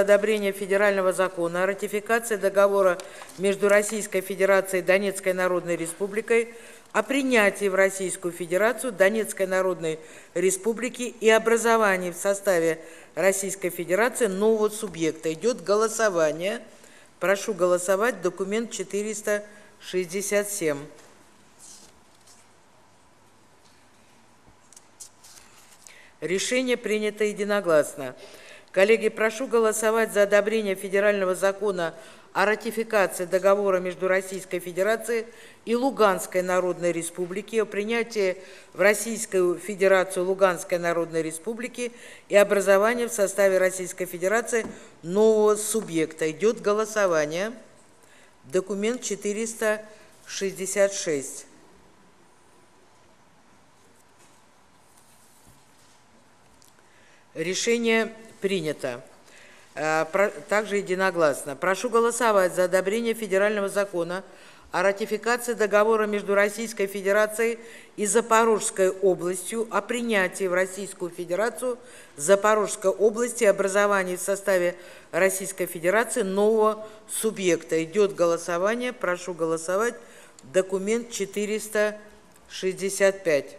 одобрения федерального закона о ратификации договора между Российской Федерацией и Донецкой Народной Республикой о принятии в Российскую Федерацию Донецкой Народной Республики и образовании в составе Российской Федерации нового субъекта. Идет голосование. Прошу голосовать. Документ 467. Решение принято единогласно. Коллеги, прошу голосовать за одобрение федерального закона о ратификации договора между Российской Федерацией и Луганской Народной Республики о принятии в Российскую Федерацию Луганской Народной Республики и образовании в составе Российской Федерации нового субъекта. Идет голосование. Документ 466. Решение принято. Э, также единогласно. Прошу голосовать за одобрение федерального закона о ратификации договора между Российской Федерацией и Запорожской областью о принятии в Российскую Федерацию Запорожской области образования в составе Российской Федерации нового субъекта. Идет голосование. Прошу голосовать. Документ 465.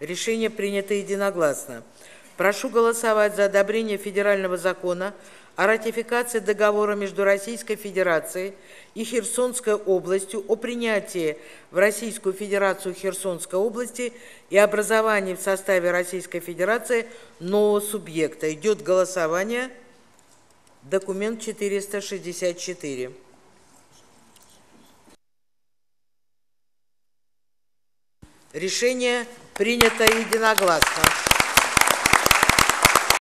Решение принято единогласно. Прошу голосовать за одобрение федерального закона о ратификации договора между Российской Федерацией и Херсонской областью о принятии в Российскую Федерацию Херсонской области и образовании в составе Российской Федерации нового субъекта. Идет голосование. Документ 464. Решение принято единогласно.